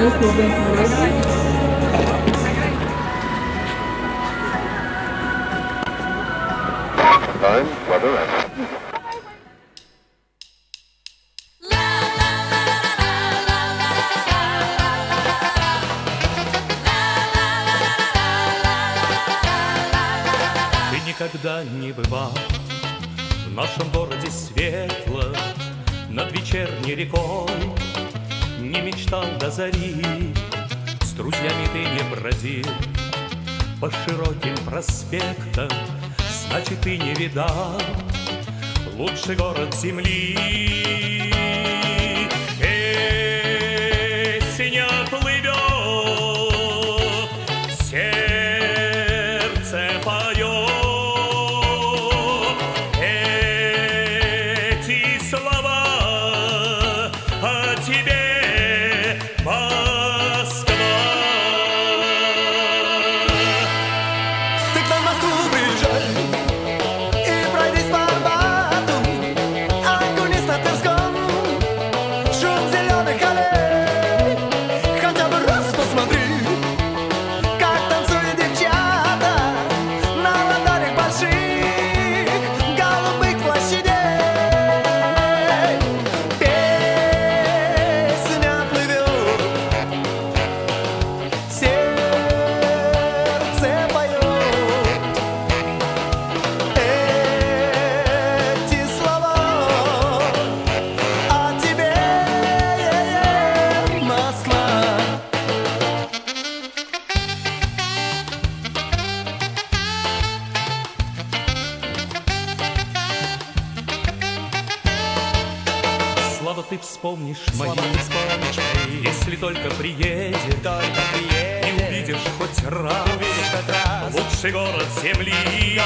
Time, weather, and никогда не бывал В нашем городе светло Над вечерней рекой Не мечтал до зари. С друзьями ты не бродил По широким проспектам Значит, ты не видал Лучший город земли ты вспомнишь мои, если только приедешь, и увидишь хоть раз, лучший город земли.